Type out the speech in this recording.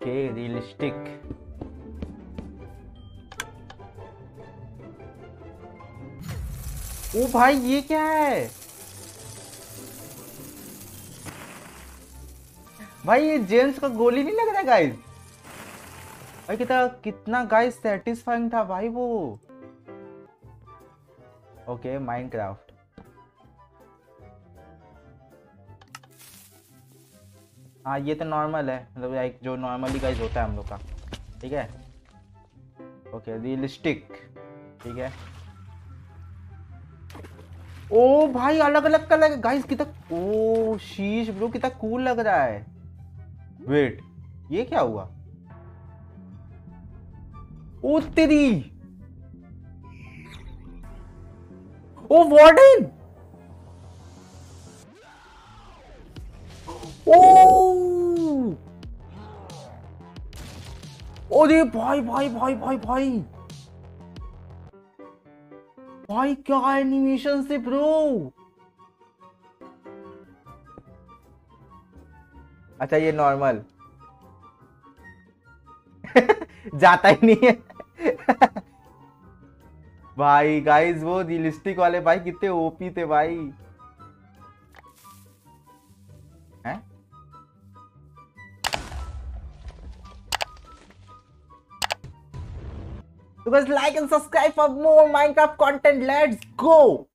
Okay realistic ओ भाई, ये क्या है? भाई, ये जेम्स का गोली नहीं लग रहा गाइस भाई कितना कितना गाइस सेटिस्फाइंग था भाई वो। ओके माइनक्राफ्ट हाँ ये तो नॉर्मल है। मतलब लाइक जो नॉर्मली गाइस होता है हम लोग का। ठीक है? ओके रियलिस्टिक ठीक है? ओ भाई अलग अलग कलर गाइस कितना ओ, शीश ब्रो कितना कूल लग रहा है। वेट ये क्या हुआ? ओ, तेरी ओ वार्डन अरे भाई भाई भाई भाई भाई। भाई, क्या एनिमेशन से ब्रो अच्छा ये नॉर्मल जाता ही नहीं है। भाई गाइस वो रियलिस्टिक वाले, भाई, कितने ओपी थे, भाई। So guys like and subscribe for more Minecraft content. Let's go!